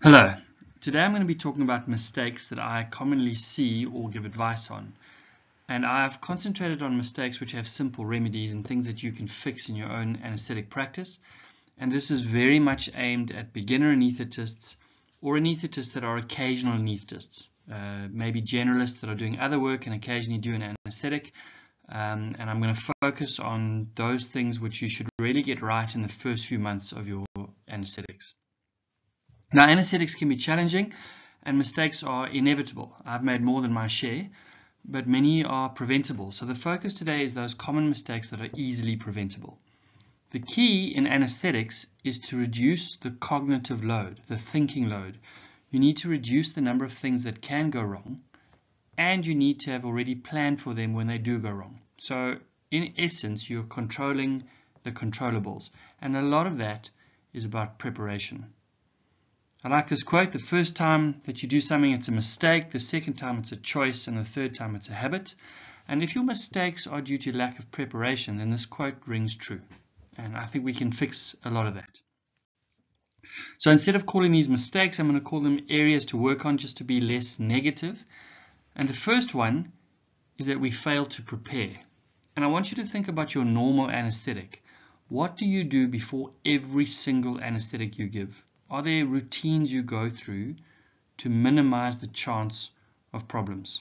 Hello. Today I'm going to be talking about mistakes that I commonly see or give advice on. And I've concentrated on mistakes which have simple remedies and things that you can fix in your own anesthetic practice. And this is very much aimed at beginner anesthetists or anesthetists that are occasional anesthetists, uh, maybe generalists that are doing other work and occasionally do an anesthetic. Um, and I'm going to focus on those things which you should really get right in the first few months of your anesthetics. Now, anesthetics can be challenging and mistakes are inevitable. I've made more than my share, but many are preventable. So the focus today is those common mistakes that are easily preventable. The key in anesthetics is to reduce the cognitive load, the thinking load. You need to reduce the number of things that can go wrong, and you need to have already planned for them when they do go wrong. So in essence, you're controlling the controllables, and a lot of that is about preparation. I like this quote, the first time that you do something it's a mistake, the second time it's a choice, and the third time it's a habit. And if your mistakes are due to lack of preparation, then this quote rings true. And I think we can fix a lot of that. So instead of calling these mistakes, I'm going to call them areas to work on just to be less negative. And the first one is that we fail to prepare. And I want you to think about your normal anesthetic. What do you do before every single anesthetic you give? Are there routines you go through to minimize the chance of problems?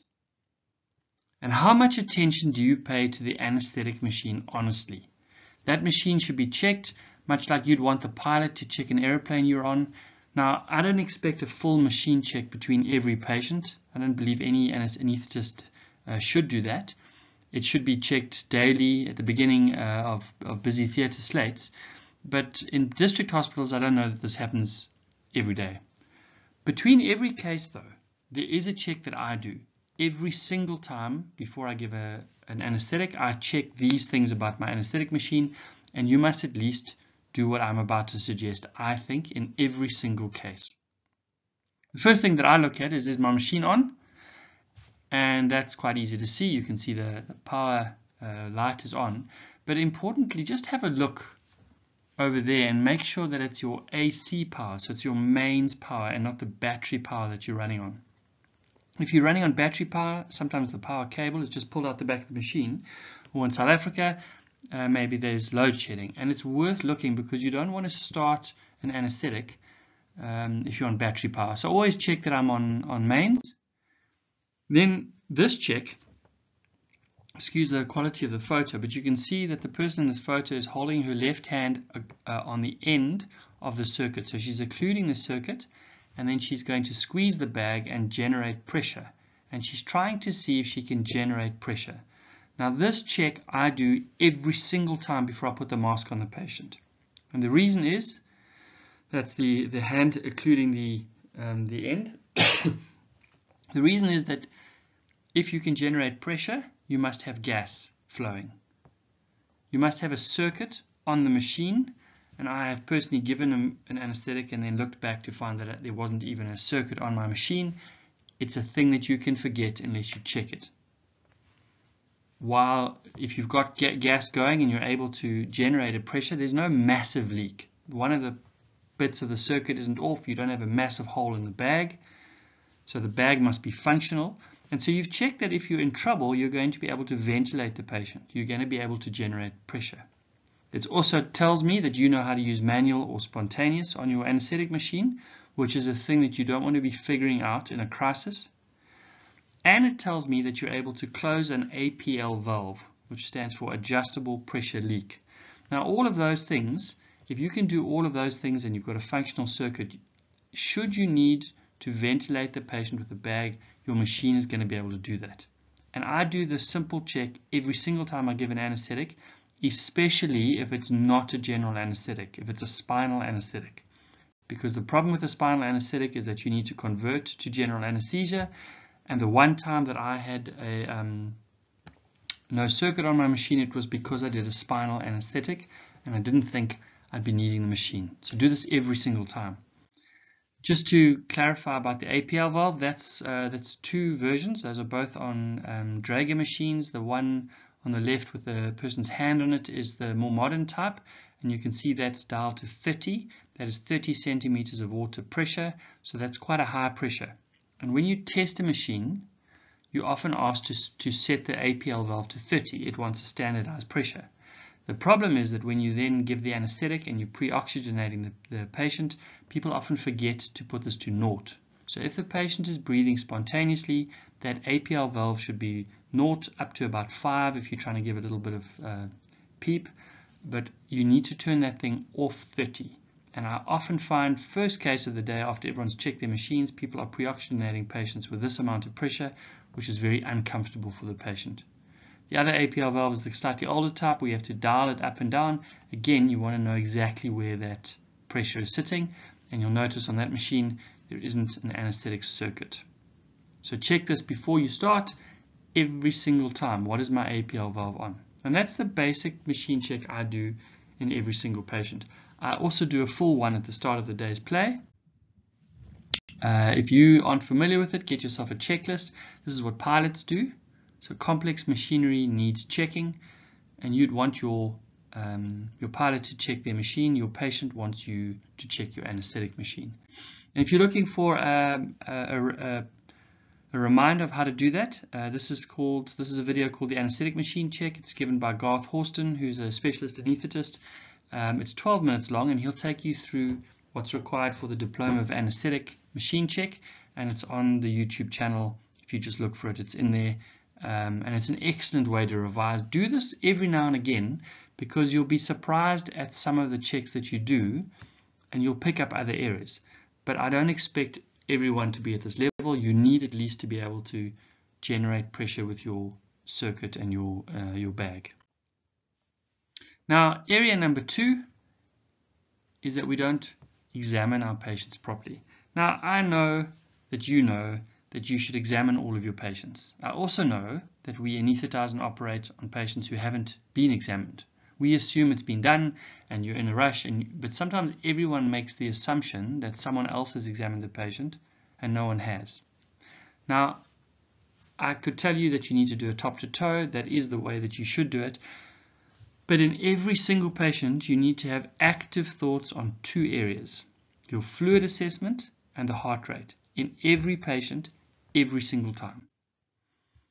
And how much attention do you pay to the anesthetic machine honestly? That machine should be checked, much like you'd want the pilot to check an airplane you're on. Now, I don't expect a full machine check between every patient. I don't believe any anesthetist uh, should do that. It should be checked daily at the beginning uh, of, of busy theatre slates. But in district hospitals, I don't know that this happens every day. Between every case, though, there is a check that I do. Every single time before I give a, an anesthetic, I check these things about my anesthetic machine, and you must at least do what I'm about to suggest, I think, in every single case. The first thing that I look at is, is my machine on? And that's quite easy to see. You can see the, the power uh, light is on. But importantly, just have a look over there and make sure that it's your AC power, so it's your mains power and not the battery power that you're running on. If you're running on battery power, sometimes the power cable is just pulled out the back of the machine. Or in South Africa, uh, maybe there's load shedding. And it's worth looking because you don't want to start an anesthetic um, if you're on battery power. So always check that I'm on, on mains. Then this check excuse the quality of the photo, but you can see that the person in this photo is holding her left hand uh, uh, on the end of the circuit. So she's occluding the circuit and then she's going to squeeze the bag and generate pressure. And she's trying to see if she can generate pressure. Now this check I do every single time before I put the mask on the patient. And the reason is that's the, the hand occluding the, um, the end. the reason is that if you can generate pressure, you must have gas flowing. You must have a circuit on the machine, and I have personally given an anesthetic and then looked back to find that there wasn't even a circuit on my machine. It's a thing that you can forget unless you check it. While if you've got gas going and you're able to generate a pressure, there's no massive leak. One of the bits of the circuit isn't off, you don't have a massive hole in the bag. So the bag must be functional. And so you've checked that if you're in trouble, you're going to be able to ventilate the patient. You're going to be able to generate pressure. It also tells me that you know how to use manual or spontaneous on your anesthetic machine, which is a thing that you don't want to be figuring out in a crisis. And it tells me that you're able to close an APL valve, which stands for adjustable pressure leak. Now, all of those things, if you can do all of those things and you've got a functional circuit, should you need to ventilate the patient with a bag, your machine is going to be able to do that. And I do the simple check every single time I give an anesthetic, especially if it's not a general anesthetic, if it's a spinal anesthetic. Because the problem with a spinal anesthetic is that you need to convert to general anesthesia. And the one time that I had a um, no circuit on my machine, it was because I did a spinal anesthetic and I didn't think I'd be needing the machine. So do this every single time. Just to clarify about the APL valve, that's uh, that's two versions. Those are both on um, Draeger machines. The one on the left with the person's hand on it is the more modern type, and you can see that's dialed to 30. That is 30 centimeters of water pressure, so that's quite a high pressure. And when you test a machine, you're often asked to, to set the APL valve to 30. It wants a standardized pressure. The problem is that when you then give the anesthetic and you're pre-oxygenating the, the patient, people often forget to put this to naught. So if the patient is breathing spontaneously, that APL valve should be naught up to about 5 if you're trying to give a little bit of uh, PEEP, but you need to turn that thing off 30. And I often find first case of the day after everyone's checked their machines, people are pre-oxygenating patients with this amount of pressure, which is very uncomfortable for the patient. The other APL valve is the slightly older type where you have to dial it up and down. Again, you want to know exactly where that pressure is sitting. And you'll notice on that machine, there isn't an anesthetic circuit. So check this before you start every single time. What is my APL valve on? And that's the basic machine check I do in every single patient. I also do a full one at the start of the day's play. Uh, if you aren't familiar with it, get yourself a checklist. This is what pilots do. So complex machinery needs checking, and you'd want your um, your pilot to check their machine. Your patient wants you to check your anesthetic machine. And if you're looking for um, a, a, a, reminder of how to do that, uh, this is called this is a video called the anesthetic machine check. It's given by Garth Horston, who's a specialist anesthetist. Um, it's 12 minutes long and he'll take you through what's required for the diploma of anesthetic machine check and it's on the YouTube channel. If you just look for it, it's in there. Um, and it's an excellent way to revise. Do this every now and again because you'll be surprised at some of the checks that you do and you'll pick up other areas. But I don't expect everyone to be at this level. You need at least to be able to generate pressure with your circuit and your, uh, your bag. Now, area number two is that we don't examine our patients properly. Now, I know that you know that you should examine all of your patients. I also know that we anesthetize and operate on patients who haven't been examined. We assume it's been done and you're in a rush, and, but sometimes everyone makes the assumption that someone else has examined the patient and no one has. Now, I could tell you that you need to do a top to toe. That is the way that you should do it. But in every single patient, you need to have active thoughts on two areas, your fluid assessment and the heart rate in every patient, every single time.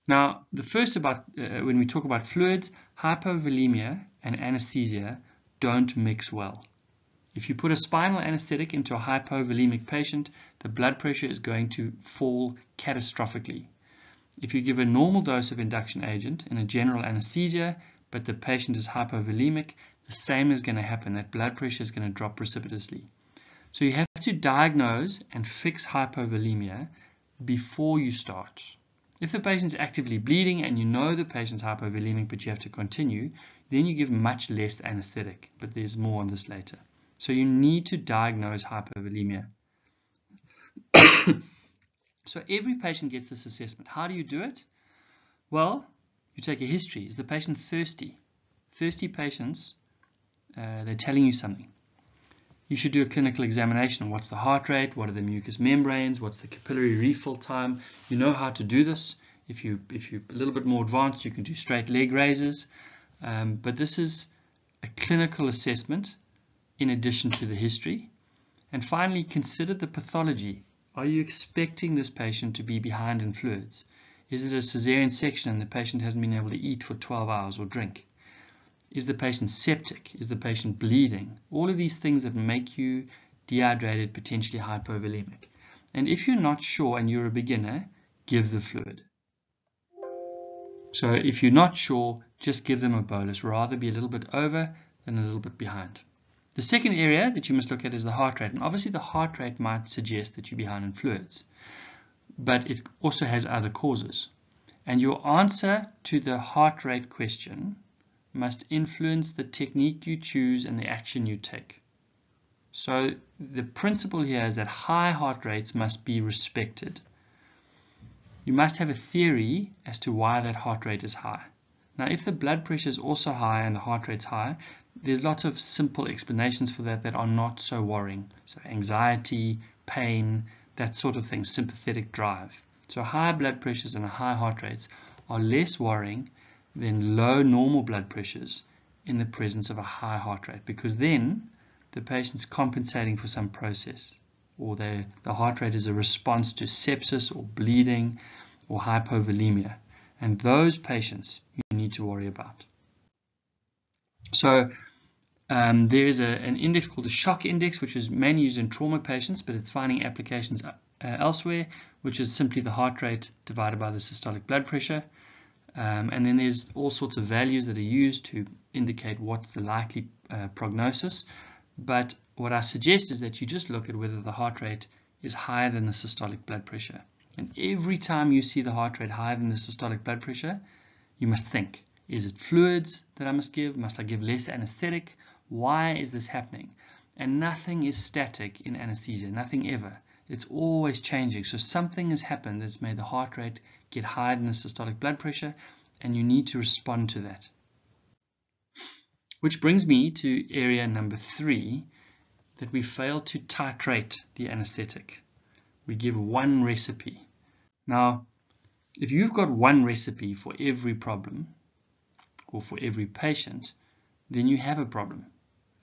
Now, the first about, uh, when we talk about fluids, hypovolemia and anesthesia don't mix well. If you put a spinal anesthetic into a hypovolemic patient, the blood pressure is going to fall catastrophically. If you give a normal dose of induction agent in a general anesthesia, but the patient is hypovolemic, the same is going to happen. That blood pressure is going to drop precipitously. So you have to diagnose and fix hypovolemia before you start. If the patient's actively bleeding and you know the patient's hypovolemic but you have to continue, then you give much less anesthetic, but there's more on this later. So you need to diagnose hypovolemia. so every patient gets this assessment. How do you do it? Well, you take a history. Is the patient thirsty? Thirsty patients, uh, they're telling you something. You should do a clinical examination. What's the heart rate? What are the mucous membranes? What's the capillary refill time? You know how to do this. If, you, if you're a little bit more advanced, you can do straight leg raises. Um, but this is a clinical assessment in addition to the history. And finally, consider the pathology. Are you expecting this patient to be behind in fluids? Is it a cesarean section and the patient hasn't been able to eat for 12 hours or drink? Is the patient septic? Is the patient bleeding? All of these things that make you dehydrated, potentially hypovolemic. And if you're not sure and you're a beginner, give the fluid. So if you're not sure, just give them a bolus. Rather be a little bit over than a little bit behind. The second area that you must look at is the heart rate. And obviously the heart rate might suggest that you're behind in fluids but it also has other causes. And your answer to the heart rate question must influence the technique you choose and the action you take. So the principle here is that high heart rates must be respected. You must have a theory as to why that heart rate is high. Now, if the blood pressure is also high and the heart rate's high, there's lots of simple explanations for that that are not so worrying. So anxiety, pain, that sort of thing, sympathetic drive. So high blood pressures and high heart rates are less worrying than low normal blood pressures in the presence of a high heart rate because then the patient's compensating for some process or the the heart rate is a response to sepsis or bleeding or hypovolemia. And those patients you need to worry about. So um, there is a, an index called the shock index, which is mainly used in trauma patients, but it's finding applications uh, elsewhere, which is simply the heart rate divided by the systolic blood pressure. Um, and then there's all sorts of values that are used to indicate what's the likely uh, prognosis. But what I suggest is that you just look at whether the heart rate is higher than the systolic blood pressure. And every time you see the heart rate higher than the systolic blood pressure, you must think, is it fluids that I must give? Must I give less anesthetic? Why is this happening? And nothing is static in anesthesia, nothing ever. It's always changing. So something has happened that's made the heart rate get higher than the systolic blood pressure, and you need to respond to that. Which brings me to area number three, that we fail to titrate the anesthetic. We give one recipe. Now, if you've got one recipe for every problem or for every patient, then you have a problem.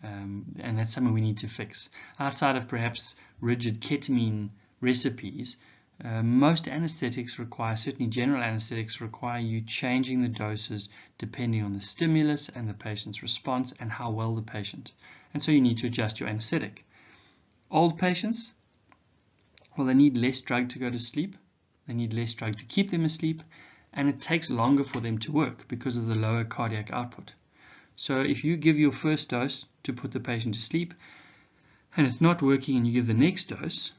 Um, and that's something we need to fix. Outside of perhaps rigid ketamine recipes, uh, most anesthetics require, certainly general anesthetics require you changing the doses depending on the stimulus and the patient's response and how well the patient. And so you need to adjust your anesthetic. Old patients, well, they need less drug to go to sleep. They need less drug to keep them asleep, and it takes longer for them to work because of the lower cardiac output. So if you give your first dose to put the patient to sleep, and it's not working and you give the next dose,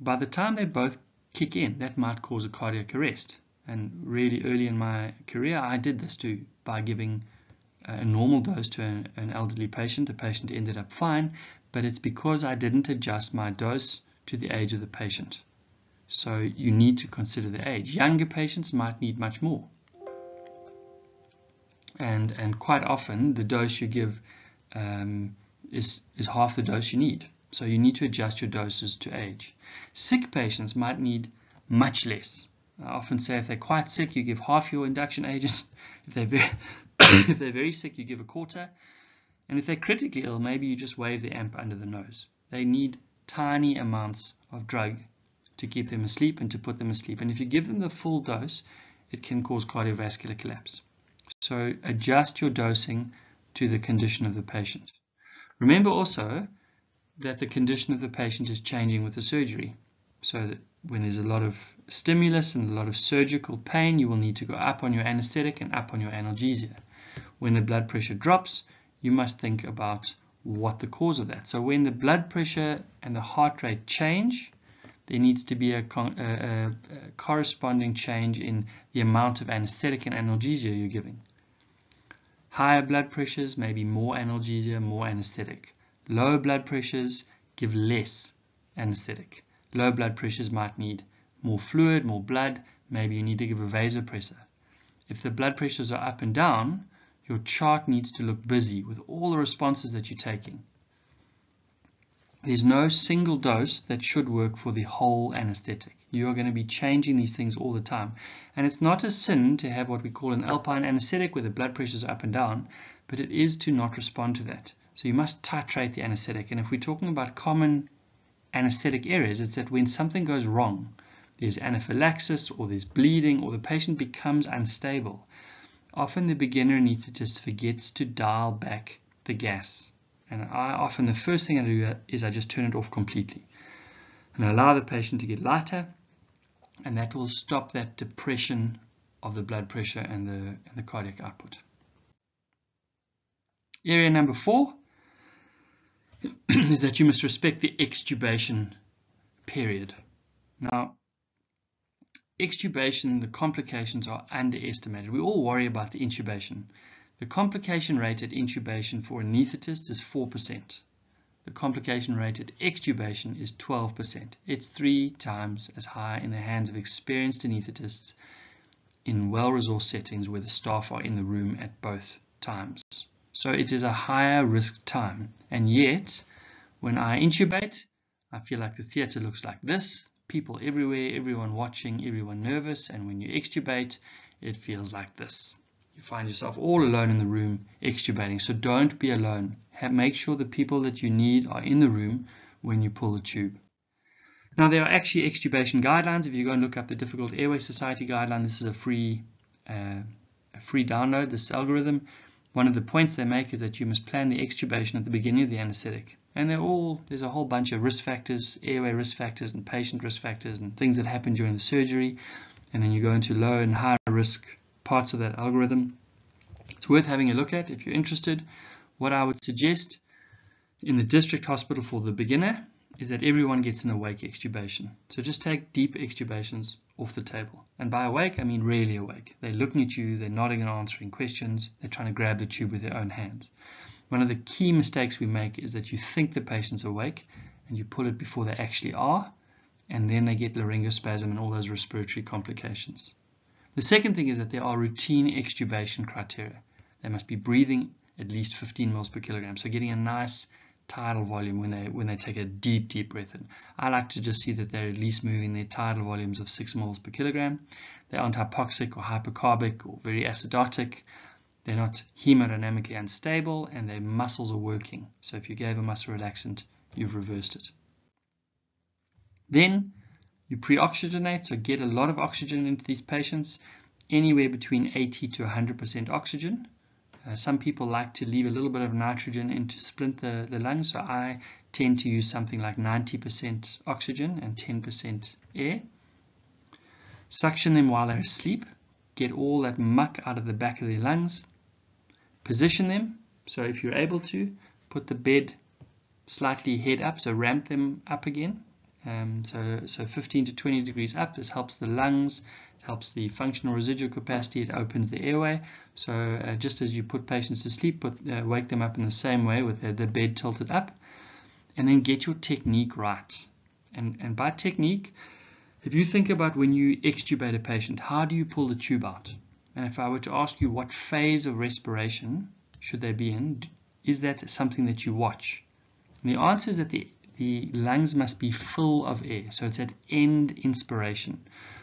by the time they both kick in, that might cause a cardiac arrest. And really early in my career, I did this too by giving a normal dose to an, an elderly patient. The patient ended up fine, but it's because I didn't adjust my dose to the age of the patient. So you need to consider the age. Younger patients might need much more. And, and quite often the dose you give um, is, is half the dose you need. So you need to adjust your doses to age. Sick patients might need much less. I often say if they're quite sick, you give half your induction agents. If they're very, if they're very sick, you give a quarter. And if they're critically ill, maybe you just wave the amp under the nose. They need tiny amounts of drug to keep them asleep and to put them asleep. And if you give them the full dose, it can cause cardiovascular collapse. So adjust your dosing to the condition of the patient. Remember also that the condition of the patient is changing with the surgery. So that when there's a lot of stimulus and a lot of surgical pain, you will need to go up on your anesthetic and up on your analgesia. When the blood pressure drops, you must think about what the cause of that. So when the blood pressure and the heart rate change, there needs to be a, a, a, corresponding change in the amount of anesthetic and analgesia you're giving. Higher blood pressures, maybe more analgesia, more anesthetic. Low blood pressures give less anesthetic. Low blood pressures might need more fluid, more blood, maybe you need to give a vasopressor. If the blood pressures are up and down, your chart needs to look busy with all the responses that you're taking. There's no single dose that should work for the whole anesthetic. You are going to be changing these things all the time. And it's not a sin to have what we call an alpine anesthetic where the blood pressures are up and down, but it is to not respond to that. So you must titrate the anesthetic. And if we're talking about common anesthetic errors, it's that when something goes wrong, there's anaphylaxis or there's bleeding or the patient becomes unstable, often the beginner anesthetist forgets to dial back the gas. And I often, the first thing I do is I just turn it off completely and allow the patient to get lighter and that will stop that depression of the blood pressure and the, and the cardiac output. Area number four is that you must respect the extubation period. Now, extubation, the complications are underestimated. We all worry about the intubation. The complication rate at intubation for anesthetists is 4%. The complication rate at extubation is 12%. It's three times as high in the hands of experienced anesthetists in well-resourced settings where the staff are in the room at both times. So it is a higher risk time. And yet, when I intubate, I feel like the theater looks like this. People everywhere, everyone watching, everyone nervous. And when you extubate, it feels like this. you find yourself all alone in the room extubating. So don't be alone. Have, make sure the people that you need are in the room when you pull the tube. Now there are actually extubation guidelines. If you go and look up the Difficult Airway Society guideline, this is a free, uh, a free download, this algorithm. One of the points they make is that you must plan the extubation at the beginning of the anesthetic. And they're all, there's a whole bunch of risk factors, airway risk factors and patient risk factors and things that happen during the surgery. And then you go into low and high risk parts of that algorithm. It's worth having a look at if you're interested. What I would suggest in the district hospital for the beginner is that everyone gets an awake extubation. So just take deep extubations off the table. And by awake, I mean really awake. They're looking at you, they're nodding and answering questions, they're trying to grab the tube with their own hands. One of the key mistakes we make is that you think the patient's awake and you pull it before they actually are, and then they get laryngospasm and all those respiratory complications. The second thing is that there are routine extubation criteria. They must be breathing at least 15 mils per kilogram, so getting a nice tidal volume when they when they take a deep deep breath in. I like to just see that they're at least moving their tidal volumes of 6 mils per kilogram. They aren't hypoxic or hypercarbic or very acidotic. They're not hemodynamically unstable and their muscles are working. So if you gave a muscle relaxant, you've reversed it. Then you pre-oxygenate, so get a lot of oxygen into these patients, anywhere between 80 to 100% oxygen. Uh, some people like to leave a little bit of nitrogen in to splint the, the lungs, so I tend to use something like 90% oxygen and 10% air. Suction them while they're asleep, get all that muck out of the back of their lungs. Position them, so if you're able to, put the bed slightly head up, so ramp them up again. Um, so, so 15 to 20 degrees up, this helps the lungs helps the functional residual capacity, it opens the airway. So uh, just as you put patients to sleep, put, uh, wake them up in the same way with the, the bed tilted up. And then get your technique right. And, and by technique, if you think about when you extubate a patient, how do you pull the tube out? And if I were to ask you what phase of respiration should they be in, is that something that you watch? And the answer is that the, the lungs must be full of air. So it's at end inspiration.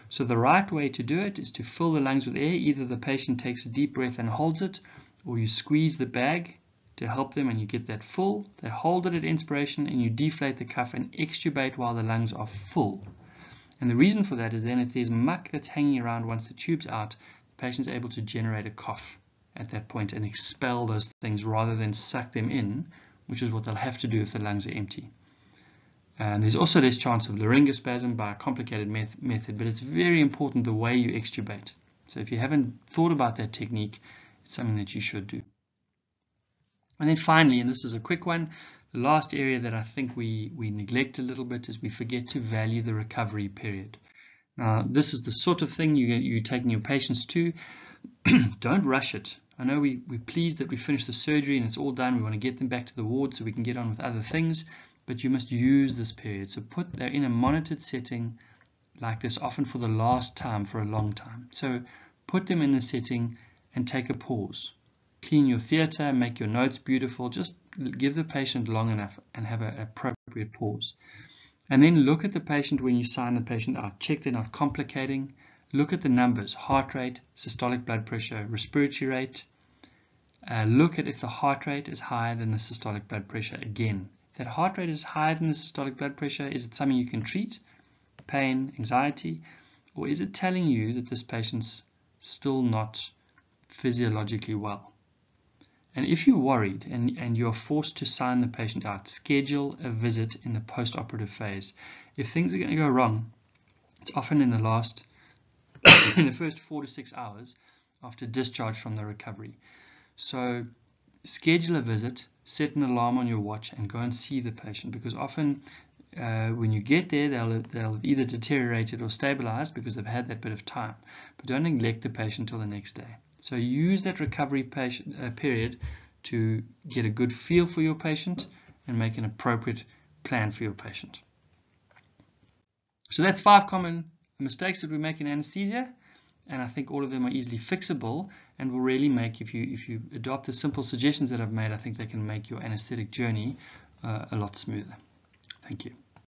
So the right way to do it is to fill the lungs with air. Either the patient takes a deep breath and holds it, or you squeeze the bag to help them and you get that full. They hold it at inspiration and you deflate the cuff and extubate while the lungs are full. And the reason for that is then if there's muck that's hanging around once the tube's out, patient's able to generate a cough at that point and expel those things rather than suck them in, which is what they'll have to do if the lungs are empty. And there's also less chance of laryngospasm by a complicated method, but it's very important the way you extubate. So if you haven't thought about that technique, it's something that you should do. And then finally, and this is a quick one, the last area that I think we, we neglect a little bit is we forget to value the recovery period. Now, this is the sort of thing you, you're taking your patients to. Don't rush it. I know we, we're pleased that we finished the surgery and it's all done. We want to get them back to the ward so we can get on with other things but you must use this period. So put they're in a monitored setting like this, often for the last time for a long time. So put them in the setting and take a pause. Clean your theater, make your notes beautiful, just give the patient long enough and have an appropriate pause. And then look at the patient when you sign the patient out. Check they're not complicating. Look at the numbers, heart rate, systolic blood pressure, respiratory rate. Uh, look at if the heart rate is higher than the systolic blood pressure again that heart rate is higher than the systolic blood pressure, is it something you can treat? Pain, anxiety? Or is it telling you that this patient's still not physiologically well? And if you're worried and, and you're forced to sign the patient out, schedule a visit in the post-operative phase. If things are going to go wrong, it's often in the last, in the first four to six hours after discharge from the recovery. So schedule a visit, set an alarm on your watch and go and see the patient because often uh, when you get there they'll, they'll either deteriorated or stabilized because they've had that bit of time but don't neglect the patient until the next day so use that recovery patient, uh, period to get a good feel for your patient and make an appropriate plan for your patient. So that's five common mistakes that we make in anesthesia and I think all of them are easily fixable and will really make if you if you adopt the simple suggestions that I've made I think they can make your anesthetic journey uh, a lot smoother. Thank you